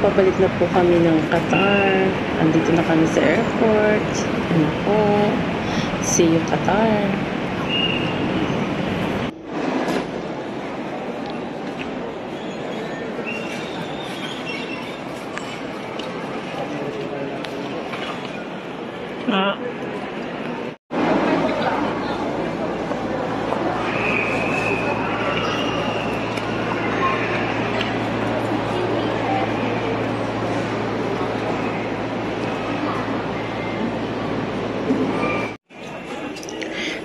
pabalik na po kami ng Qatar. Andito na kami sa airport. Ano po? See you Qatar. Ah.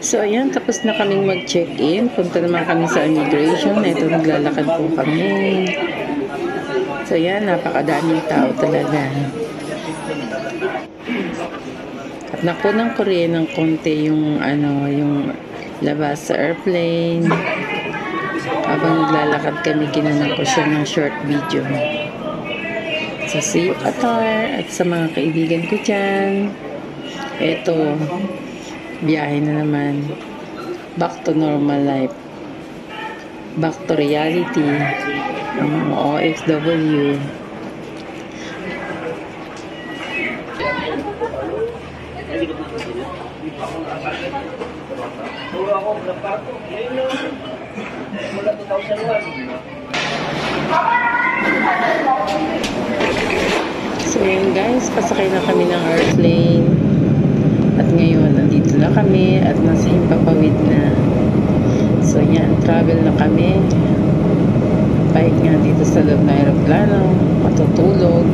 So, ayan, tapos na kaming mag-check-in. Punta naman kami sa immigration. Ito, naglalakad po kami. So, ayan, napakadaming tao talaga. At nakunan ko rin ng konti yung, ano, yung labas sa airplane. Habang naglalakad kami, ginanan ko siya ng short video. So, see you Qatar at sa mga kaibigan ko dyan. Ito, biyahe na naman. Back to normal life. Back to reality. Mga OFW. So yun guys, pasakay na kami ng airplane. At ngayon, nandito na kami at nasa Himpapawid na. So yan, travel na kami. Kahit nga dito sa loob ng aeroplano, matutulog.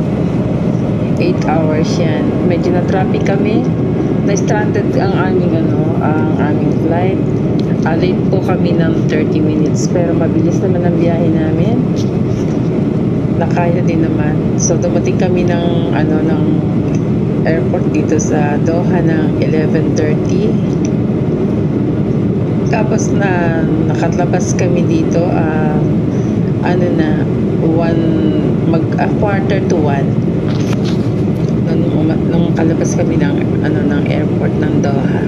8 hours yan. Medyo na traffic kami. Na-stranded ang aming ano, ang aming flight. Uh, late po kami ng 30 minutes pero mabilis naman ang biyahe namin. Nakaya din naman. So dumating kami ng ano ng airport dito sa Doha ng 11.30 tapos na nakatlabas kami dito uh, ano na one mag uh, quarter to one. Nung, nung kalabas kami ng ano ng airport ng Doha.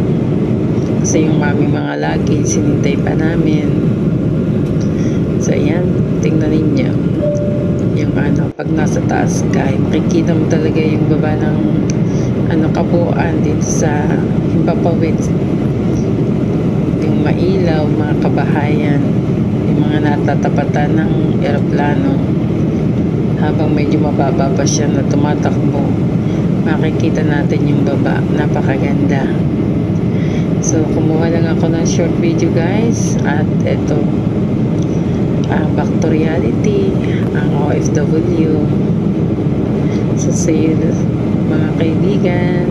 Kasi yung mami mga lagi sinintay pa namin. So ayan tingnan ninyo ano pag nasa taas ka makikita mo talaga yung baba ng ano kabuuan dito sa Himpapawid yung mailaw mga kabahayan yung mga natatapatan ng eroplano. Habang medyo mababa pa siya na tumatakbo makikita natin yung baba napakaganda. So kumuha lang ako ng short video guys at eto uh, back to reality ang OFW so see mga kaibigan